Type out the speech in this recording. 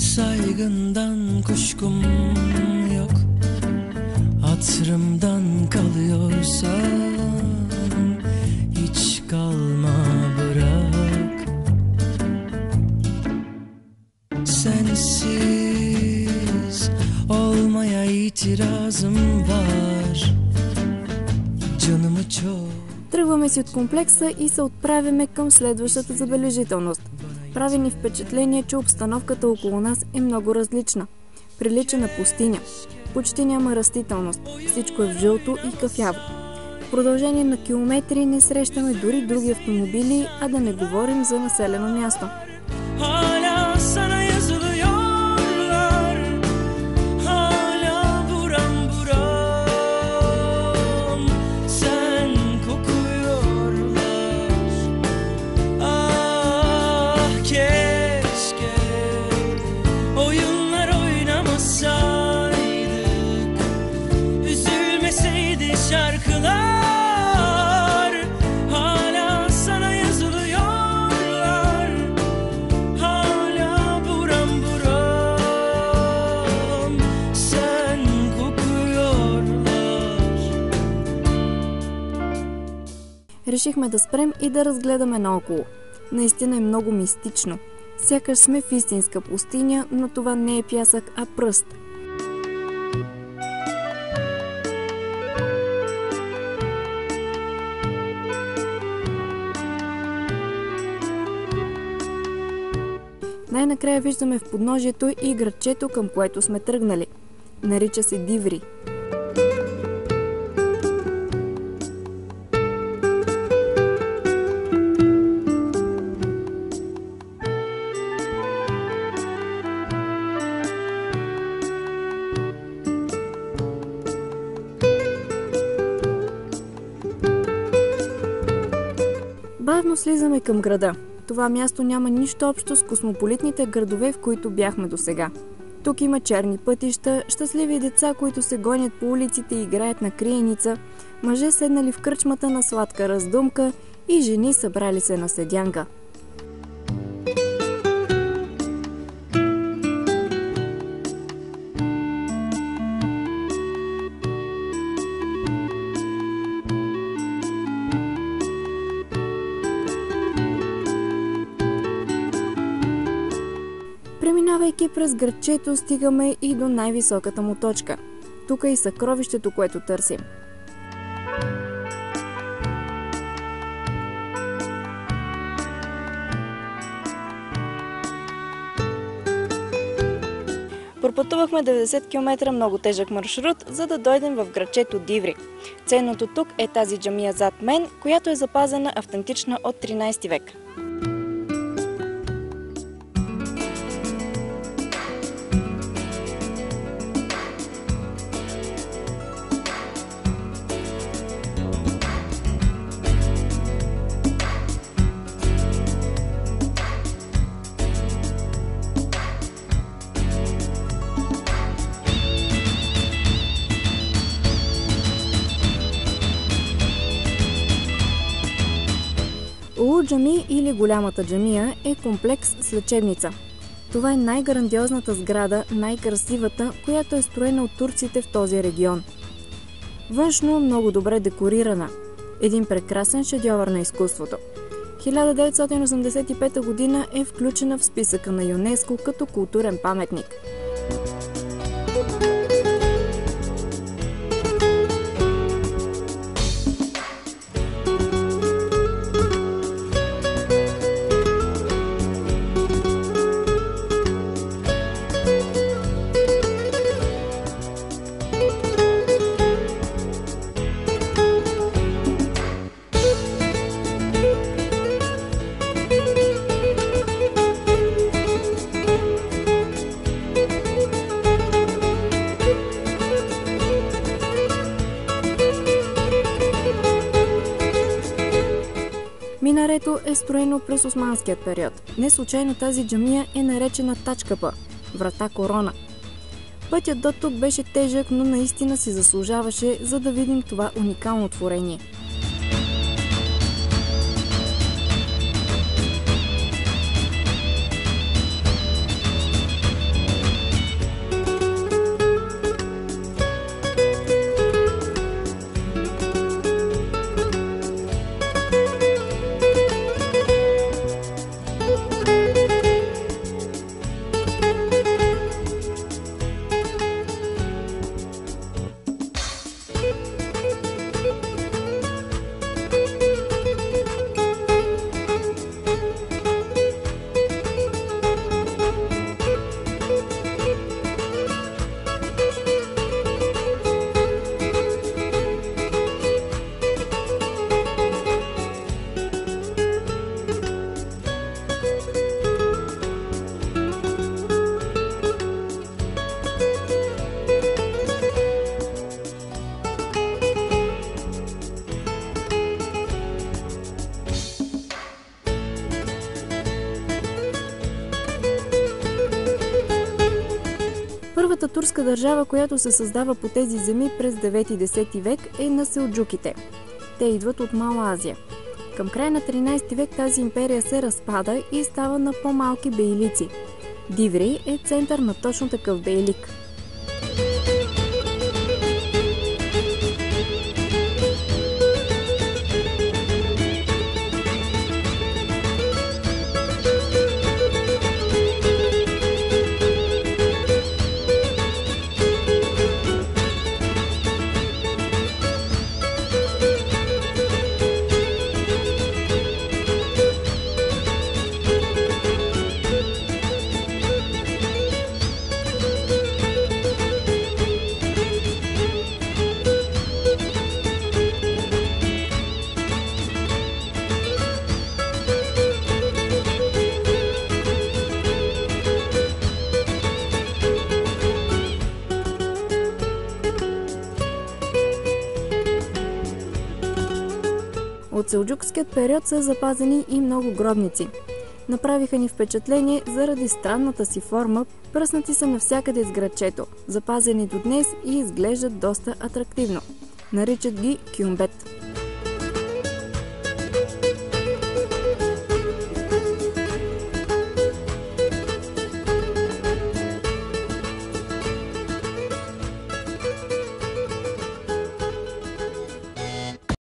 Saygından kuşkum yok Hatırımdan kalıyorsan Hiç kalma bırak Sensiz olmaya itirazım var Canımı çok Тръгваме си от комплекса и се отправяме към следващата забележителност. Прави ни впечатление, че обстановката около нас е много различна. Прилича на пустиня. Почти няма растителност. Всичко е в жълто и кафяво. В продължение на километри не срещаме дори други автомобили, а да не говорим за населено място. Решихме да спрем и да разгледаме наоколо. Наистина е много мистично. Сякаш сме в истинска пустиня, но това не е пясък, а пръст. Най-накрая виждаме в подножието и градчето, към което сме тръгнали. Нарича се Диври. Бавно слизаме към града. Това място няма нищо общо с космополитните градове, в които бяхме досега. Тук има черни пътища, щастливи деца, които се гонят по улиците и играят на криеница, мъже седнали в кръчмата на сладка раздумка и жени събрали се на седянка. Преминавайки през градчето, стигаме и до най-високата му точка. Тук е и съкровището, което търсим. Пропътувахме 90 км много тежък маршрут, за да дойдем в градчето Диври. Ценното тук е тази джамия зад мен, която е запазена автентична от 13 век. Джами или голямата джамия е комплекс с лечебница. Това е най-грандиозната сграда, най-красивата, която е строена от турците в този регион. Външно много добре декорирана. Един прекрасен шедьовър на изкуството. 1985 година е включена в списъка на ЮНЕСКО като културен паметник. Минарето е строено през османският период. Не случайно тази джамия е наречена Тачкапа – врата Корона. Пътят до тук беше тежък, но наистина си заслужаваше, за да видим това уникално творение. Първата турска държава, която се създава по тези земи през 9-10 век е на селджуките. Те идват от Мала Азия. Към края на 13 век тази империя се разпада и става на по-малки бейлици. Диври е център на точно такъв бейлик. Селджукският период са запазени и много гробници. Направиха ни впечатление заради странната си форма, пръснати са навсякъде с градчето, запазени до днес и изглеждат доста атрактивно. Наричат ги кюмбет.